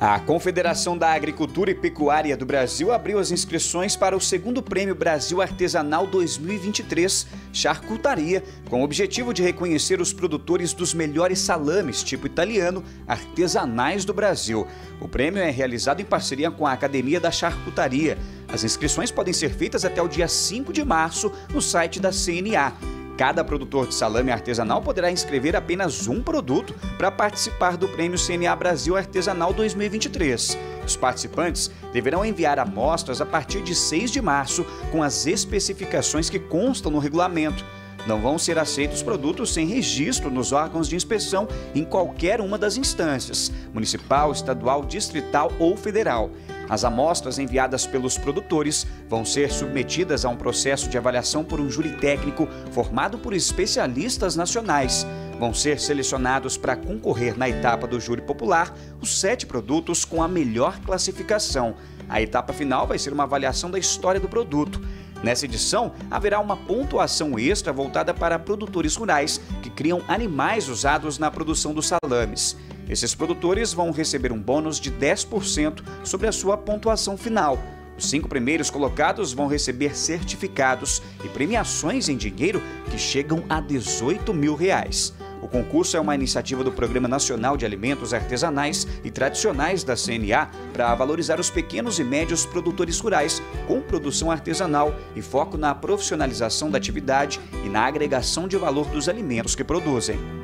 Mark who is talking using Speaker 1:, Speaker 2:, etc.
Speaker 1: A Confederação da Agricultura e Pecuária do Brasil abriu as inscrições para o segundo Prêmio Brasil Artesanal 2023 Charcutaria, com o objetivo de reconhecer os produtores dos melhores salames tipo italiano artesanais do Brasil. O prêmio é realizado em parceria com a Academia da Charcutaria. As inscrições podem ser feitas até o dia 5 de março no site da CNA. Cada produtor de salame artesanal poderá inscrever apenas um produto para participar do Prêmio CNA Brasil Artesanal 2023. Os participantes deverão enviar amostras a partir de 6 de março com as especificações que constam no regulamento. Não vão ser aceitos produtos sem registro nos órgãos de inspeção em qualquer uma das instâncias, municipal, estadual, distrital ou federal. As amostras enviadas pelos produtores vão ser submetidas a um processo de avaliação por um júri técnico formado por especialistas nacionais. Vão ser selecionados para concorrer na etapa do júri popular os sete produtos com a melhor classificação. A etapa final vai ser uma avaliação da história do produto. Nessa edição, haverá uma pontuação extra voltada para produtores rurais que criam animais usados na produção dos salames. Esses produtores vão receber um bônus de 10% sobre a sua pontuação final. Os cinco primeiros colocados vão receber certificados e premiações em dinheiro que chegam a 18 mil reais. O concurso é uma iniciativa do Programa Nacional de Alimentos Artesanais e Tradicionais da CNA para valorizar os pequenos e médios produtores rurais com produção artesanal e foco na profissionalização da atividade e na agregação de valor dos alimentos que produzem.